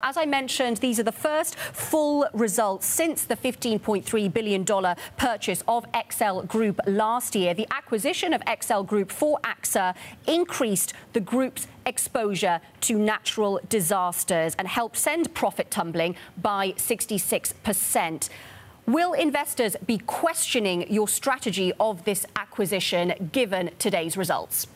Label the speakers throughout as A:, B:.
A: As I mentioned, these are the first full results since the $15.3 billion purchase of XL Group last year. The acquisition of XL Group for AXA increased the group's exposure to natural disasters and helped send profit tumbling by 66%. Will investors be questioning your strategy of this acquisition given today's results?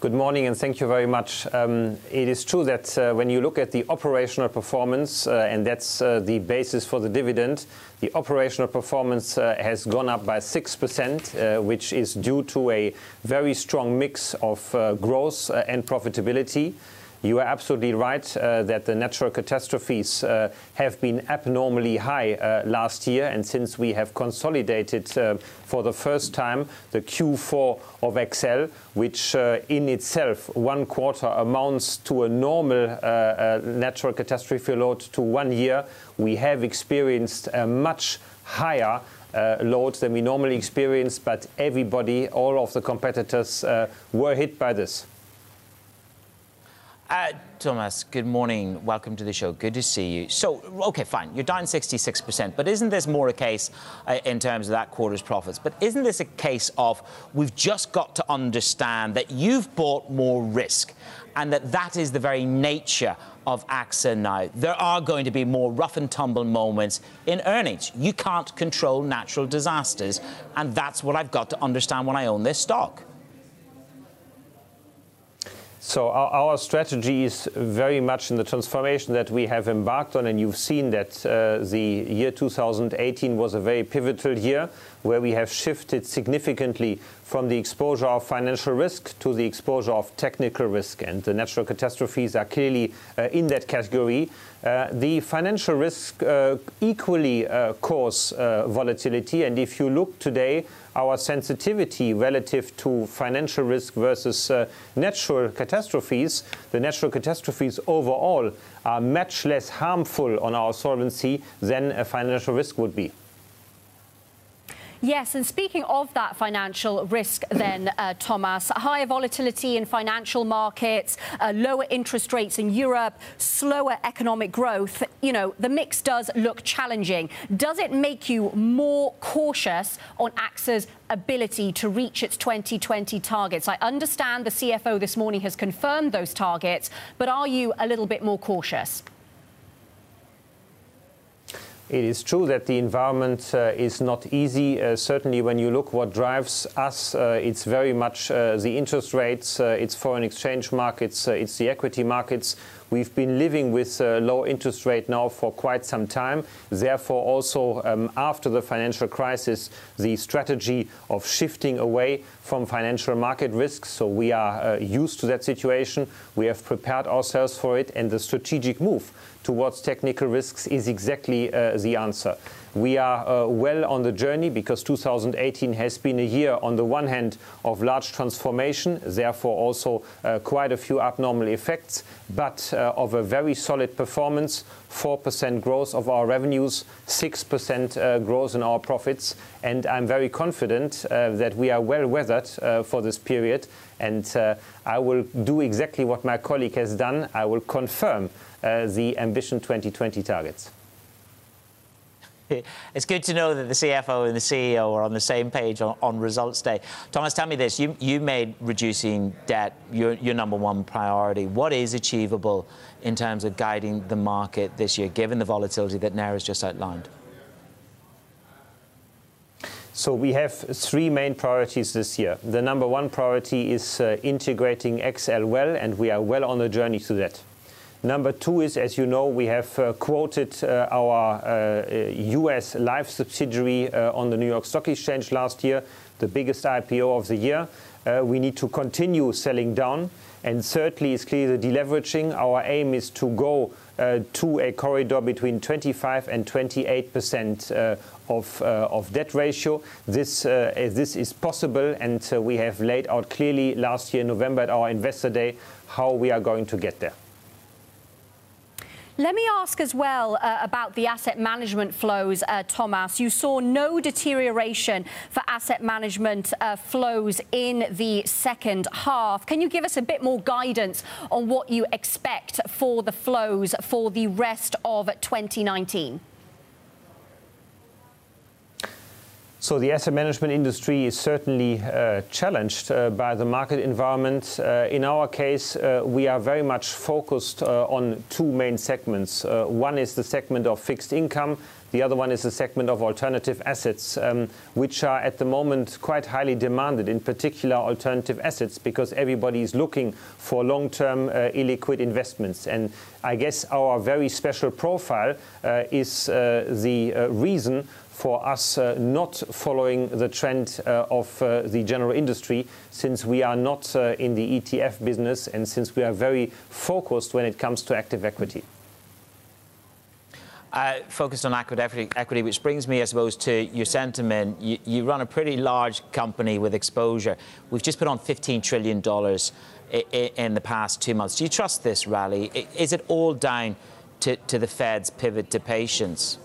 B: Good morning, and thank you very much. Um, it is true that uh, when you look at the operational performance, uh, and that's uh, the basis for the dividend, the operational performance has gone up by 6%, which is due to a very strong mix of growth and profitability. You are absolutely right uh, that the natural catastrophes uh, have been abnormally high uh, last year. And since we have consolidated for the first time the Q4 of XL, which in itself one quarter amounts to a normal natural catastrophe load to one year, we have experienced a much higher load than we normally experience. But everybody, all of the competitors, were hit by this.
C: Uh, Thomas, good morning. Welcome to the show. Good to see you. So, okay, fine, you're down 66%, but isn't this more a case uh, in terms of that quarter's profits? But isn't this a case of we've just got to understand that you've bought more risk and that that is the very nature of AXA now? There are going to be more rough and tumble moments in earnings. You can't control natural disasters, and that's what I've got to understand when I own this stock.
B: So our our, strategy is very much in the transformation that we have embarked on, and you've seen that uh, the year 2018 was a very pivotal year where we have shifted significantly from the exposure of financial risk to the exposure of technical risk, and the natural catastrophes are clearly uh, in that category. Uh, the financial risk uh, equally cause volatility, and if you look today, our sensitivity relative to financial risk versus natural catastrophes, the natural catastrophes overall are much less harmful on our solvency than a financial risk would be.
A: Yes, and speaking of that financial risk then, uh, Thomas, higher volatility in financial markets, uh, lower interest rates in Europe, slower economic growth, you know, the mix does look challenging. Does it make you more cautious on AXA's ability to reach its 2020 targets? I understand the CFO this morning has confirmed those targets, but are you a little bit more cautious?
B: It is true that the environment uh, is not easy. Uh, certainly, when you look what drives us, uh, it's very much the interest rates, it's foreign exchange markets, it's the equity markets. We've been living with uh, low interest rate now for quite some time. Therefore, also um, after the financial crisis, the strategy of shifting away from financial market risks. So we are uh, used to that situation. We have prepared ourselves for it, and the strategic move towards technical risks is exactly uh, the answer. We are uh, well on the journey because 2018 has been a year, on the one hand, of large transformation, therefore also uh, quite a few abnormal effects, but uh, of a very solid performance, 4% growth of our revenues, 6% growth in our profits. And I'm very confident that we are well-weathered for this period. And I will do exactly what my colleague has done. I will confirm the Ambition 2020 targets.
C: It's good to know that the CFO and the CEO are on the same page on results day. Thomas, tell me this. You you made reducing debt your number one priority. What is achievable in terms of guiding the market this year, given the volatility that Nejra's just outlined?
B: So we have three main priorities this year. The number one priority is uh, integrating XL well, and we are well on the journey to that. Number two is, as you know, we have uh, quoted uh, our uh, U.S. Life subsidiary on the New York Stock Exchange last year, the biggest IPO of the year. We need to continue selling down. And thirdly is clearly the deleveraging. Our aim is to go to a corridor between 25 and 28% of debt ratio. This this is possible, and we have laid out clearly last year in November at our Investor Day how we are going to get there.
A: Let me ask as well uh, about the asset management flows, uh, Thomas. You saw no deterioration for asset management uh, flows in the second half. Can you give us a bit more guidance on what you expect for the flows for the rest of 2019?
B: So the asset management industry is certainly uh, challenged uh, by the market environment. Uh, in our case, uh, we are very much focused uh, on two main segments. Uh, one is the segment of fixed income. The other one is the segment of alternative assets, um, which are at the moment quite highly demanded, in particular alternative assets, because everybody is looking for long-term illiquid investments. And I guess our very special profile is the reason for us uh, not following the trend uh, of uh, the general industry since we are not in the ETF business and since we are very focused when it comes to active equity.
C: Focused on active equity, which brings me, I suppose, to your sentiment. You, run a pretty large company with exposure. We've just put on $15 trillion in the past two months. Do you trust this rally? Is it all down to the Fed's pivot to patience?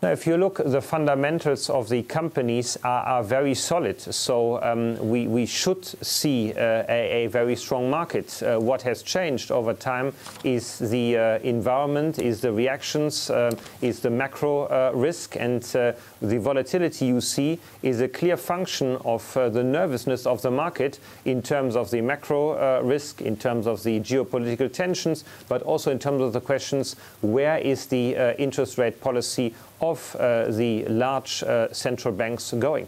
B: Now, if you look, the fundamentals of the companies are, are very solid. So um, we, we should see uh, a, a, very strong market. Uh, what has changed over time is the uh, environment, is the reactions, uh, is the macro uh, risk, and uh, the volatility you see is a clear function of the nervousness of the market in terms of the macro risk, in terms of the geopolitical tensions, but also in terms of the questions where is the interest rate policy of uh, the large uh, central banks going.